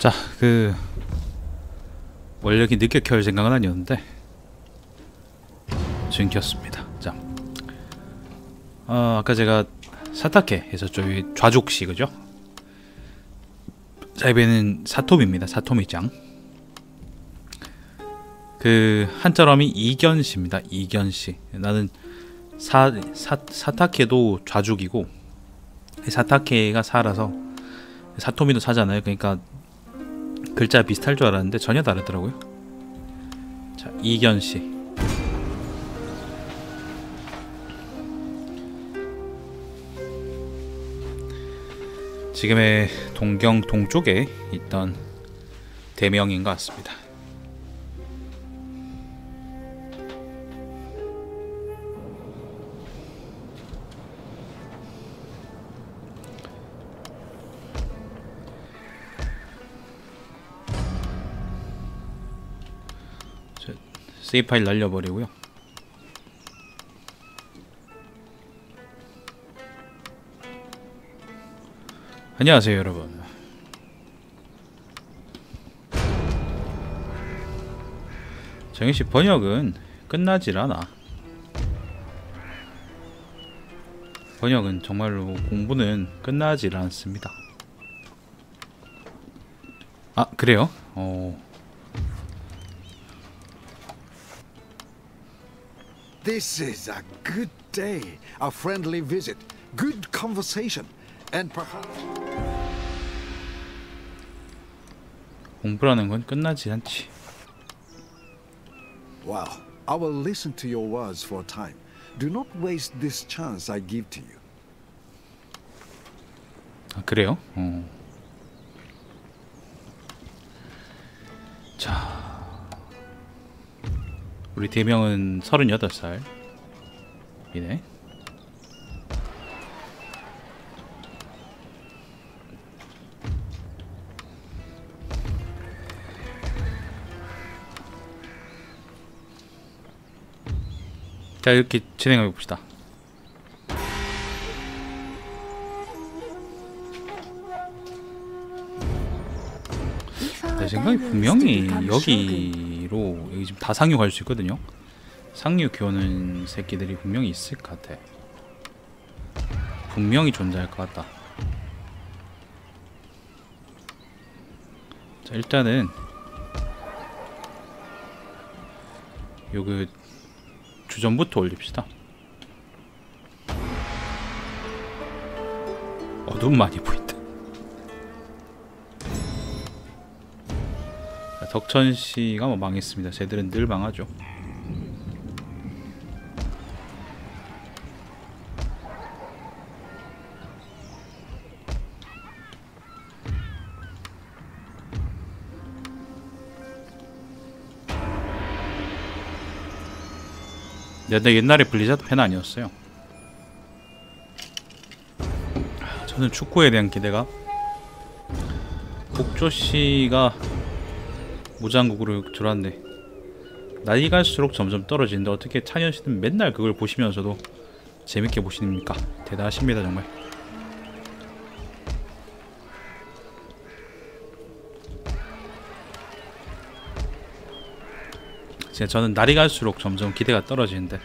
자, 그 이렇게 늦게 켤 생각은 아니었는데 지금 켰습니다. 자, 어, 아까 제가 사타케 했었죠. 이 좌족시 그죠? 자, 이번에는 사토미입니다. 사토미짱. 그 한자람이 이견시입니다. 이견시. 나는 사, 사 사타케도 좌족이고 사타케가 사라서 사토미도 사잖아요. 그러니까 글자 비슷할 줄 알았는데 전혀 다르더라고요. 자, 이견 씨. 지금의 동경 동쪽에 있던 대명인 것 같습니다. 세이프 파일 날려버리고요. 안녕하세요 여러분. 정희씨 번역은 끝나질 않아. 번역은 정말로 공부는 끝나질 않습니다. 아 그래요? 어. This is a good day, a friendly visit, good conversation, and perhaps. 공부라는 건 끝나지 않지. Well, I will listen to your words for a time. Do not waste this chance I give to you. 아, 그래요? 어. 우리 대명은 38살. 이네. 자, 이렇게 진행해 봅시다. 내 생각에 분명히 여기 로 여기 지금 다 상류 갈 수 있거든요. 상류 교는 새끼들이 분명히 있을 것 같아. 분명히 존재할 것 같다. 자 일단은 요그 주전부터 올립시다. 어둠 많이 보인 덕천 씨가 뭐 망했습니다. 쟤들은 늘 망하죠. 근데 옛날에 블리자드 팬 아니었어요. 저는 축구에 대한 기대가 복조 씨가 무장국으로 들어왔는데 나이 갈수록 점점 떨어지는데 어떻게 찬현 씨는 맨날 그걸 보시면서도 재밌게 보십니까? 대단하십니다 정말. 진짜 저는 날이 갈수록 점점 기대가 떨어지는데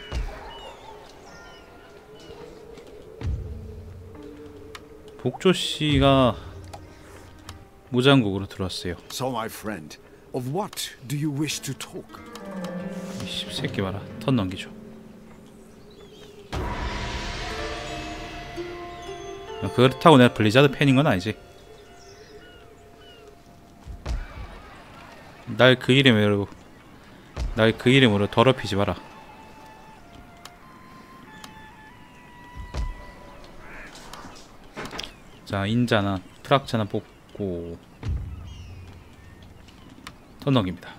복조 씨가 무장국으로 들어왔어요. So, my friend, of what do you wish to talk? 이 새끼 봐라 턴 넘기죠. 그렇다고 내가 블리자드 팬인 건 아니지. 날 그 이름으로 날 그 이름으로 더럽히지 마라. 자 인자나 프락차나 뽑고 던넘깁니다.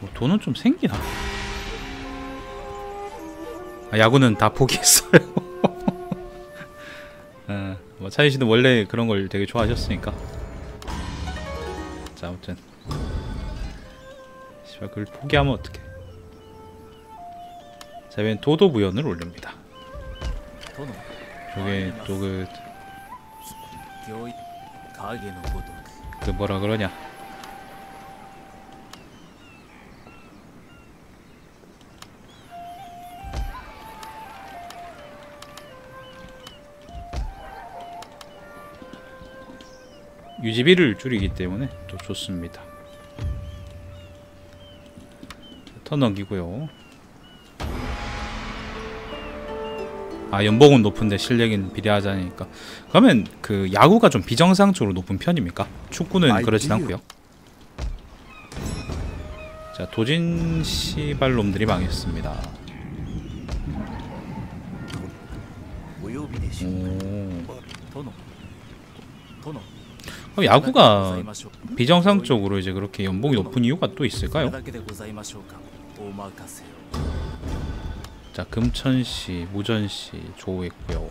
뭐 돈은 좀 생기나? 아, 야구는 다 포기했어요. 아, 뭐 차이씨는 원래 그런 걸 되게 좋아하셨으니까. 자 아무튼. 씨발 그걸 포기하면 어떡해. 자 이번엔 도도무연을 올립니다. 저게 아, 또그 그 뭐라 그러냐? 유지비를 줄이기 때문에 또 좋습니다. 터 넘기고요 아 연봉은 높은데 실력은 비례하자니까. 그러면 그 야구가 좀 비정상적으로 높은 편입니까? 축구는 그렇진 않고요. 자 도진 씨발놈들이 망했습니다. 오. 야구가 비정상적으로 이제 그렇게 연봉이 높은 이유가 또 있을까요? 자 금천시, 무전시 조우했고요.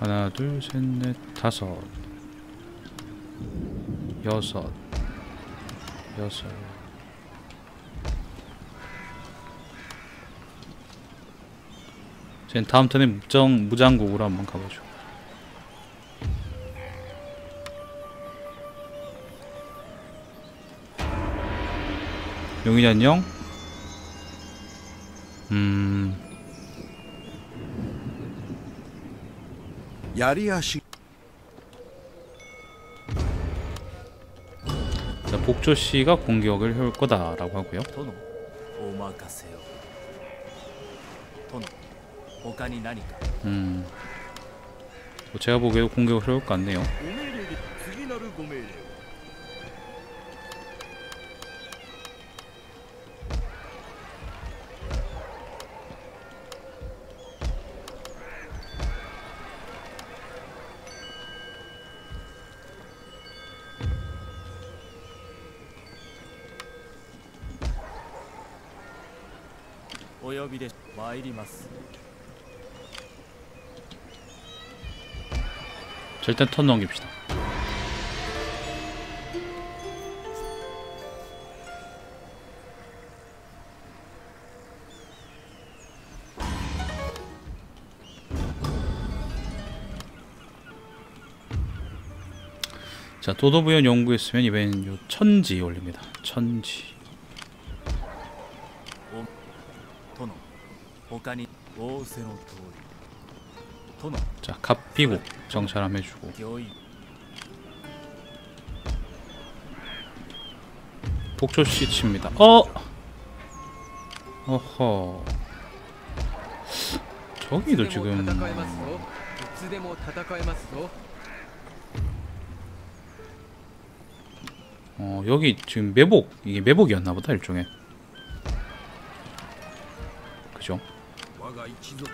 하나 둘셋넷 다섯. 여섯. 여섯. 쟤는 다음 턴에 무장, 무장국으로 한번 가보죠. 용인 안녕? 음... 야리아시 복조씨가 공격을 해올 거다라고 하고요. 殿お任せを殿他に何か 음, 뭐 제가 보기에도 공격을 해올 것 같네요. お命令で次なるご命 절대 턴 넘깁시다. 자 도도부연 연구했으면 이번엔 요 천지 올립니다. 천지. 오, 도노, 자, 갑비고 정찰함 해주고. 복조씨 칩니다. 어! 어허. 저기도 지금 어 여기 지금 매복 이게 매복이었나보다 일종의. 그죠?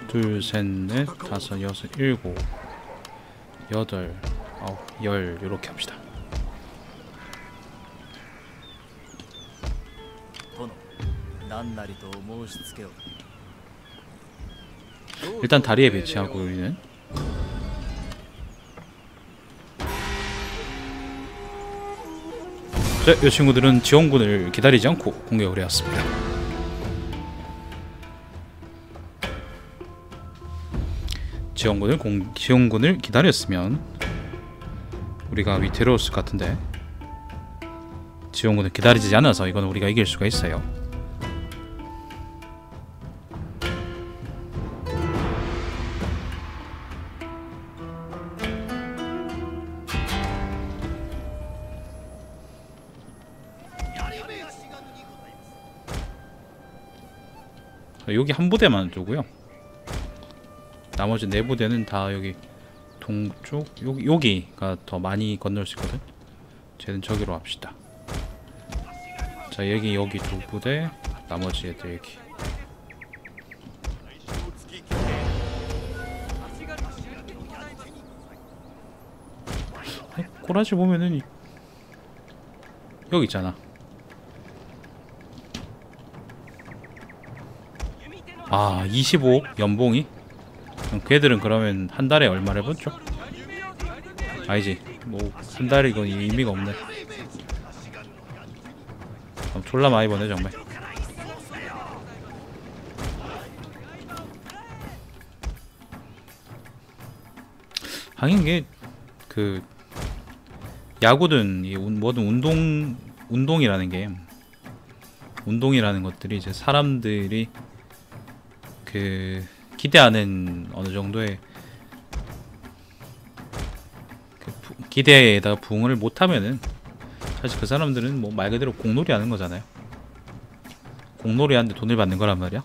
둘, 셋, 넷, 다섯, 여섯, 일곱, 여덟, 아홉, 열 이렇게 합시다. 일단 다리에 배치하고 우리는 자, 네, 이 친구들은 지원군을 기다리지 않고 공격을 해왔습니다. 지원군을 공, 지원군을 기다렸으면 우리가 위태로웠을 것 같은데 지원군을 기다리지 않아서 이건 우리가 이길 수가 있어요. 여기 한 부대만 두고요. 나머지 네 부대는 다 여기 동쪽 여기 여기가 더 많이 건널 수 있거든. 쟤는 저기로 합시다. 자 여기 여기 두 부대, 나머지 애들 여기. 꼬라지 보면은 이- 여기 있잖아. 아, 25 연봉이? 그럼 걔들은 그러면 한 달에 얼마를 벌죠? 아니지. 뭐 한 달이 이건 의미가 없네. 그럼 졸라 많이 버네 정말. 하긴 이게 그 야구든 뭐든 운동 운동이라는 게 운동이라는 것들이 이제 사람들이 그 기대하는 어느 정도의 그 부- 기대에다가 부응을 못하면은 사실 그 사람들은 뭐 말 그대로 공놀이 하는 거잖아요. 공놀이 하는데 돈을 받는 거란 말이야.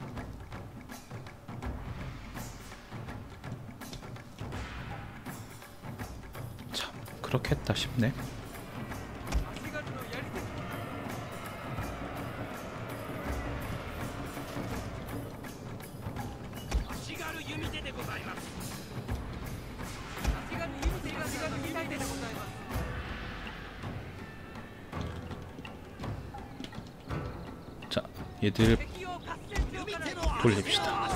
참 그렇겠다 싶네. て取れてきた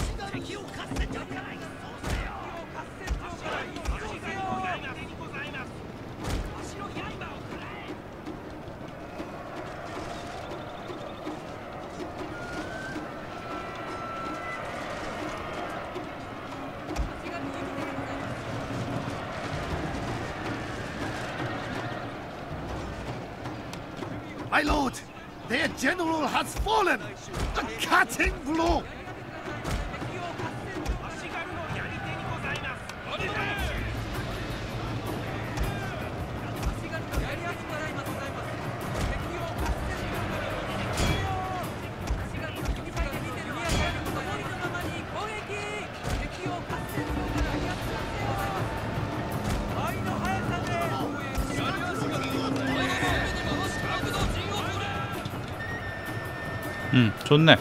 Their general has fallen! A cutting blow! 좋네.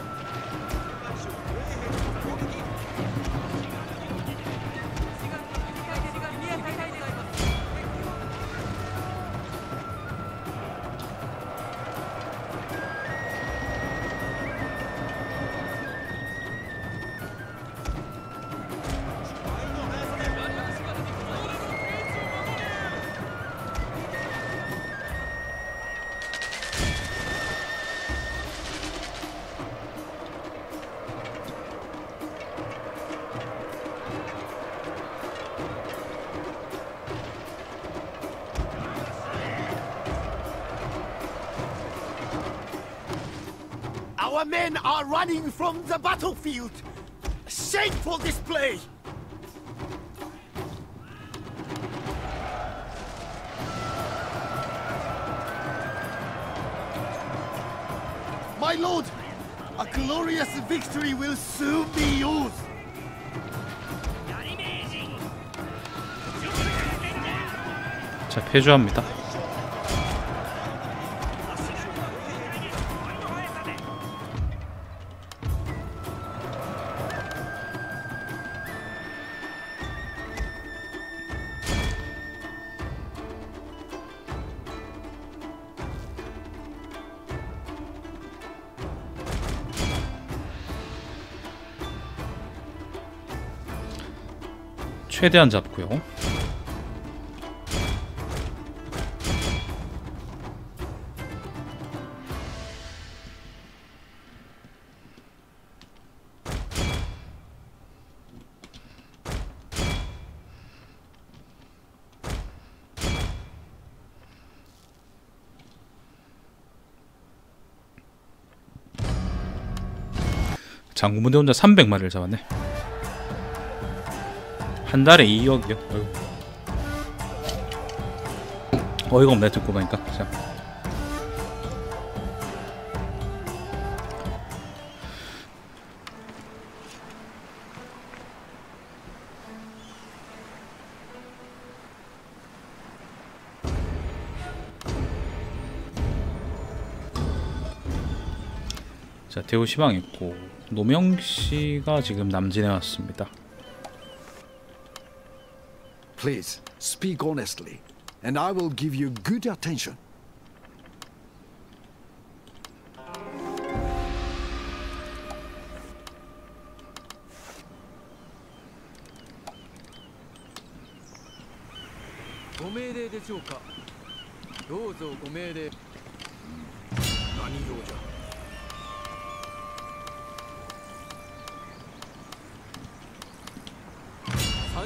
Our men are running from the battlefield! Shameful display! My lord, a glorious victory will soon be yours! 자 폐주합니다. 최대한 잡고요. 장군부대 혼자 300마리를 잡았네. 한 달에 2억이요. 어이구. 어이가 없네 듣고 보니까. 자. 자 대우 시방 있고 노명 씨가 지금 남진에 왔습니다. Please, speak honestly, and I will give you good attention. 이 ご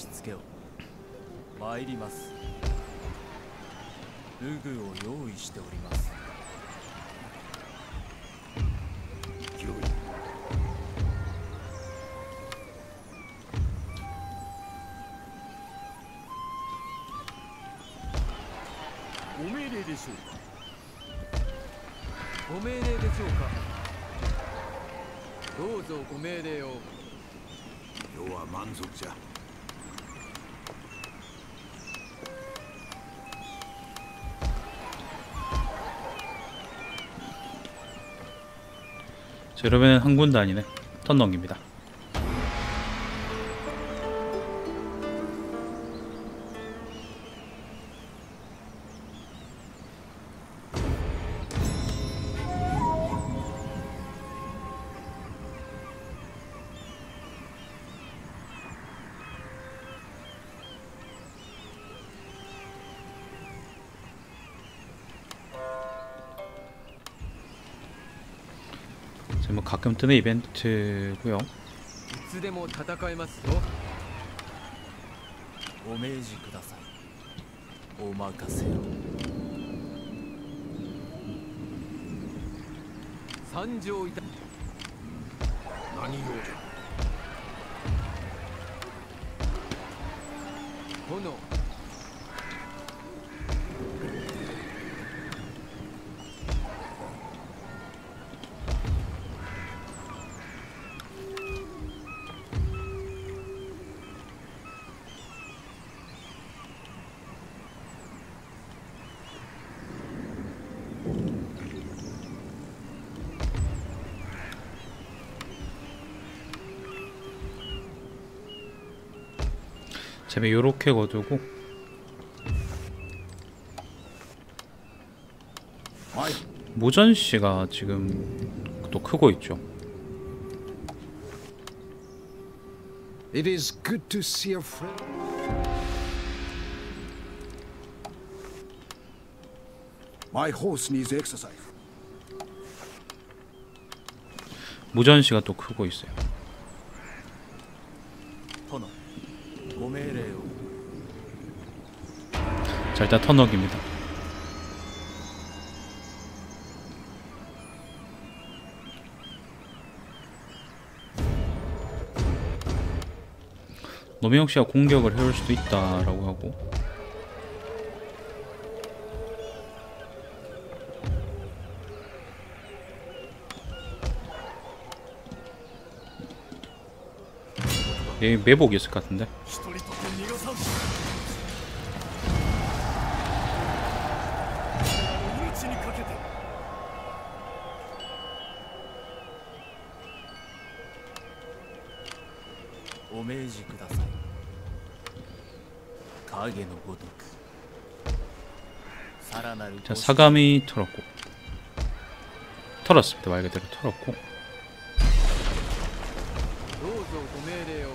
し付けを参ります。武具を用意しております。ご命令でしょうか？ご命令でしょうか？どうぞご命令を。世は満足じゃ 자 이러면 한 군단이네. 턴 넘깁니다 가끔 뜨는 이벤트고요 いつでも 제가 요렇게 거두고 はい 모전 씨가 지금 또 크고 있죠. It is good to see a friend. My horse needs exercise. 모전 씨가 또 크고 있어요. 자 일단 턴넉입니다. 노명욱 씨가 공격을 해올 수도 있다라고 하고. 얘 매복 있을 것 같은데 じください影のごとくさらなる 자 ご指 사감이 털었고 털었습니다 말 그대로 털었고 どうぞご命令を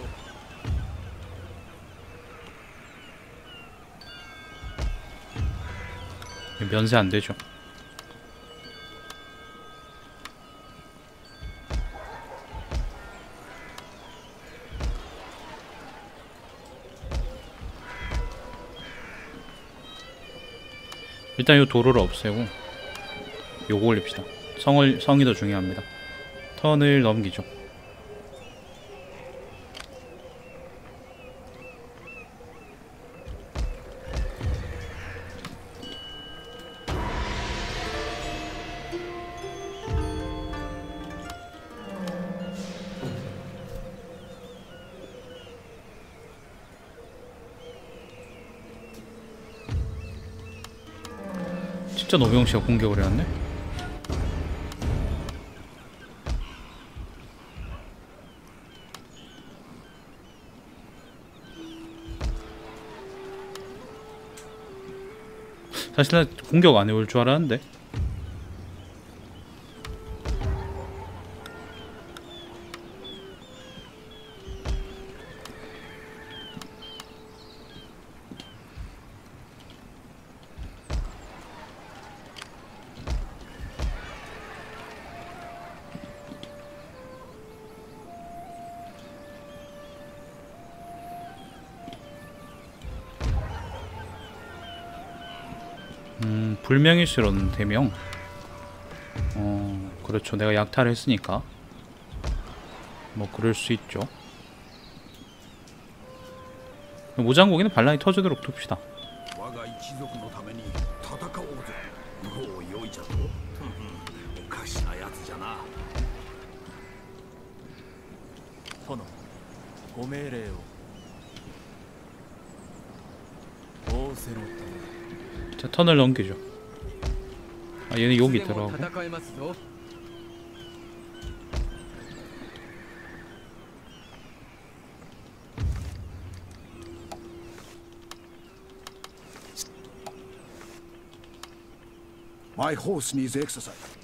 면세 안 되죠. 일단 이 도로를 없애고 요거 올립시다. 성을 성이 더 중요합니다. 턴을 넘기죠. 진짜 노병 씨가 공격을 해왔네. 사실 난 공격 안 해올 줄 알았는데 음 불명이 싫었는 대명. 어 그렇죠. 내가 약탈을 했으니까. 뭐 그럴 수 있죠. 모장고기는 반란이 터지도록 돕시다. 고메레 턴을 넘기죠 아 얘는 여기 들어가고 My horse needs exercise.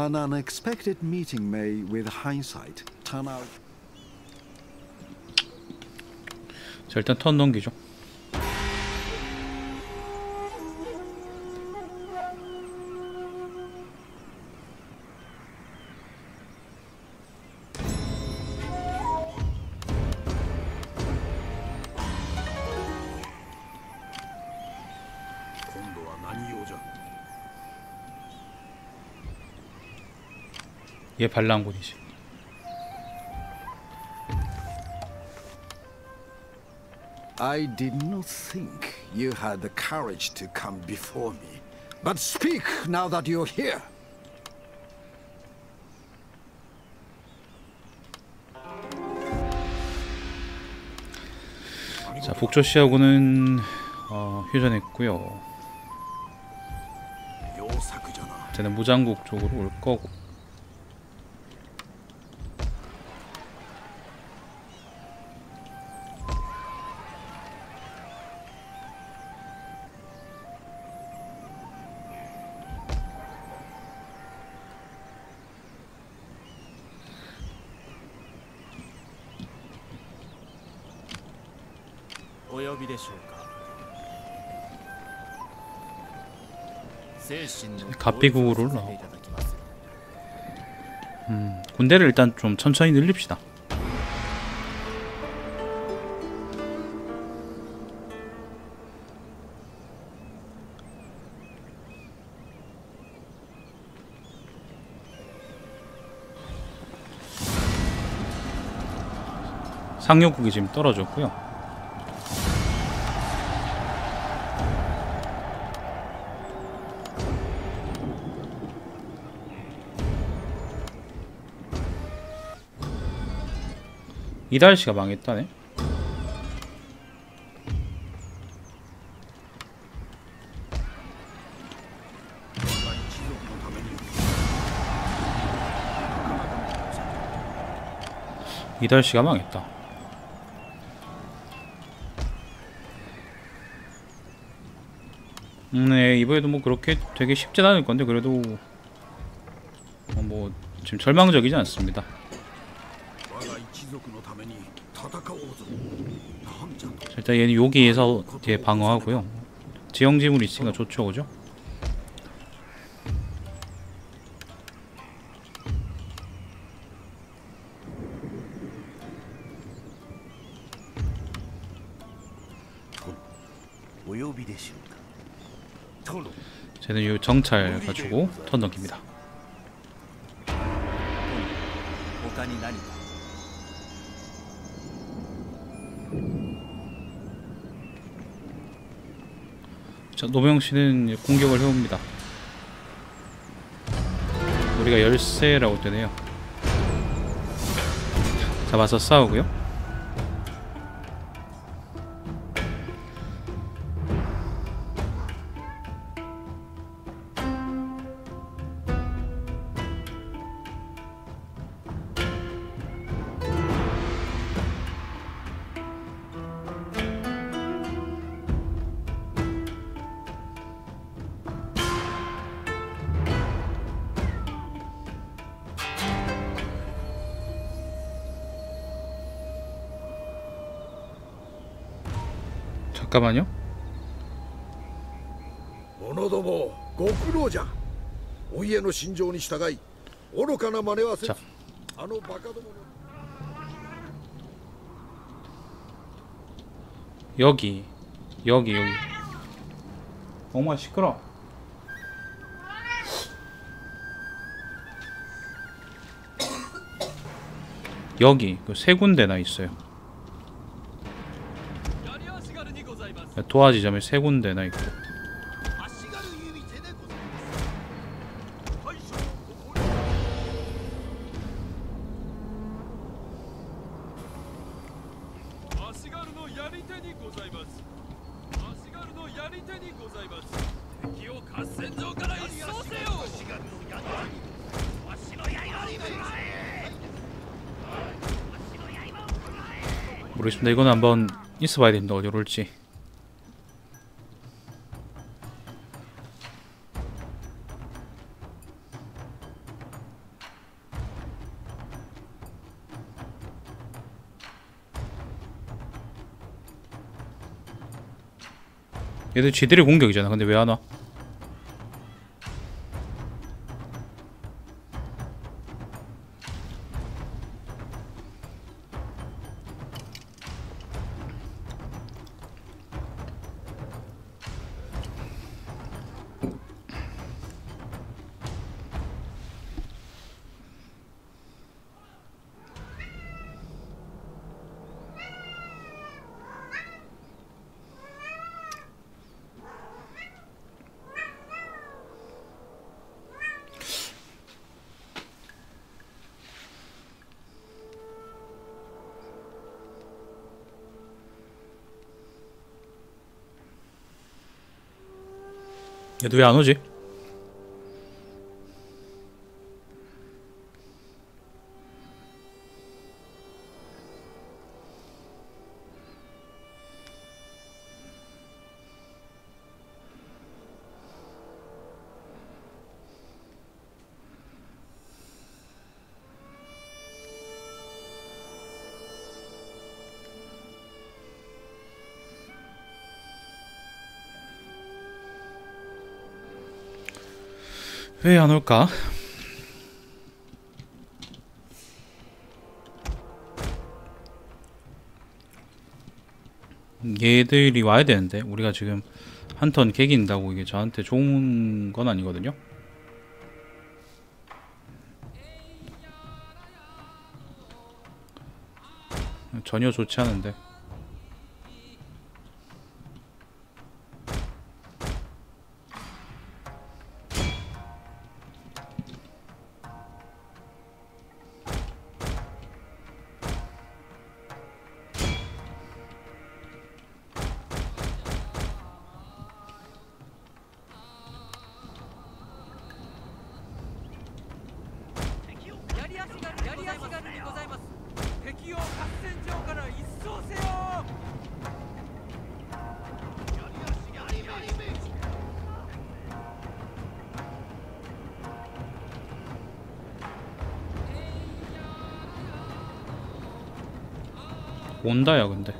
An unexpected meeting may, with hindsight, turn out 자, 일단 턴 넘기죠. 얘 반란군이지 I did not think you had the courage to come before me. But speak now that you're here. 자, 복조 씨하고는 어, 휴전했고요. 쟤는 무장국 쪽으로 올 거고. 오呼びでしょうか精神の 갑비국으로 統一をさせていただきます 음, 군대를 일단 좀 천천히 늘립시다. 상륙국이 지금 떨어졌고요. 이달 씨가 망했다네. 이달 씨가 망했다. 음, 네 이번에도 뭐 그렇게 되게 쉽진 않을 건데 그래도 어, 뭐 지금 절망적이지 않습니다. 일단 얘는 여기에서 뒤에 방어하고요. 지형지물 있으니까 좋죠, 그죠? 쟤는 요 정찰 가지고 턴 넘깁니다. 자, 노병 씨는 공격을 해옵니다. 우리가 열세라고 뜨네요. 잡아서 싸우고요. 잠깐만요. 오노도모 고쿠로자. 오이에의 신조에 따라이 오로카나 마네와 세. 아노 바카도모. 여기. 여기 여기. 엄마 시끄러. 여기 그 세 군데나 있어요. 도화 지점이 세 군데나 있고 모르겠습니다. 이건 한번 있어봐야 됩니다. 어디 올지. 얘들 지들이 공격이잖아 근데 왜 안 와? 얘도 왜안 오지? 왜 안 올까? 얘들이 와야 되는데 우리가 지금 한 턴 개긴다고 이게 저한테 좋은 건 아니거든요. 전혀 좋지 않은데. 온다 야 근데.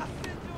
Yeah.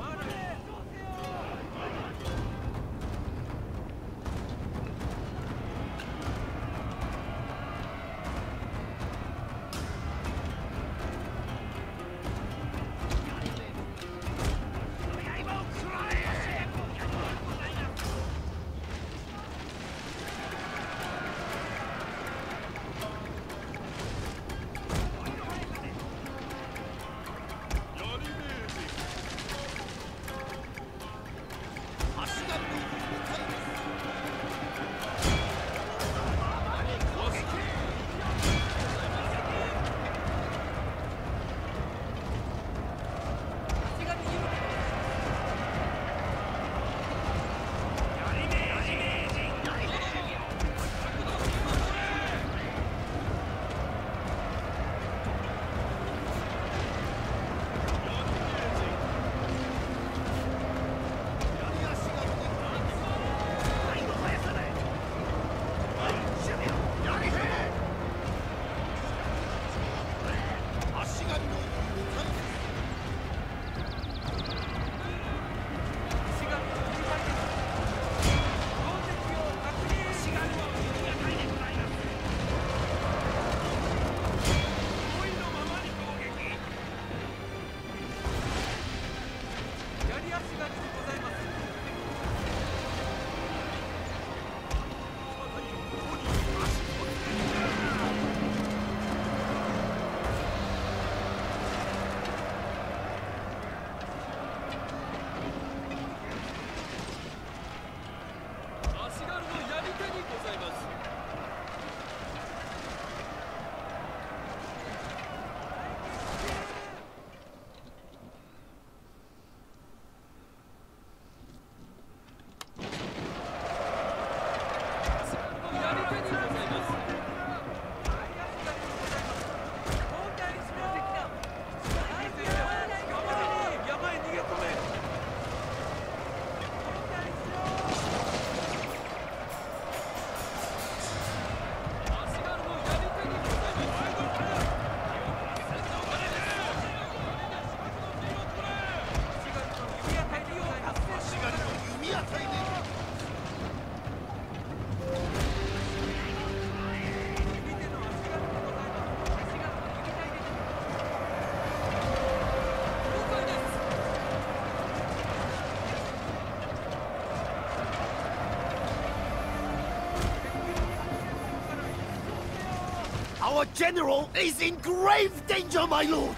Our general is in grave danger, my lord!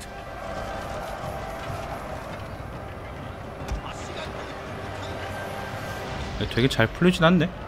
되게 잘 풀리진 않네.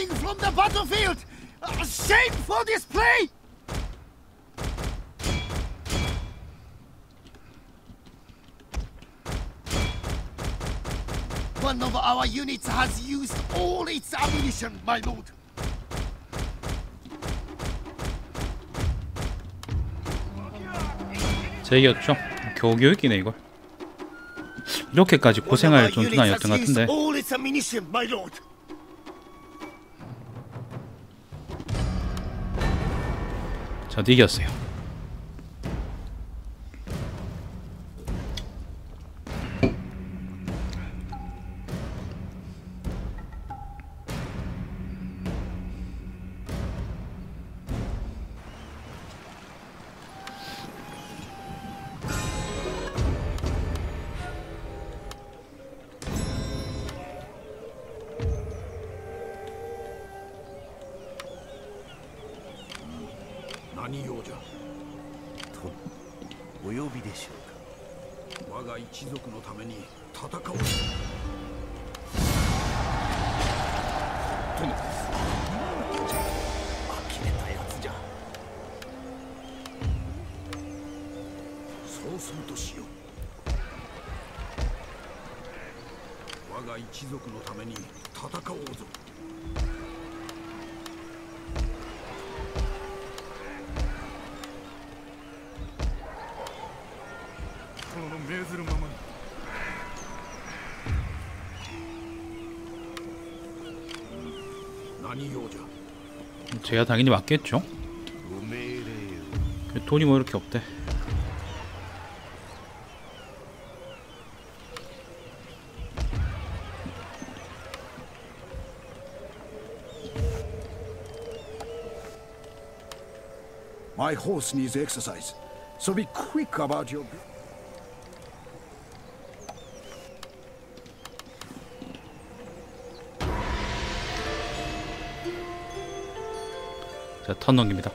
Running from the battlefield! Uh, shameful display! One of our units has used all its ammunition, my lord. 제 이겼죠. 교교육이네 이걸. 이렇게까지 고생할 has used 같은데. 저도 이겼어요. のために戦おう呆れたやつじゃ。そうするとしよう我が一族のために戦おうぞ 제가 당연히 맞겠죠? 돈이 뭐 이렇게 없대 My horse needs exercise, so be quick about your... 턴 넘깁니다.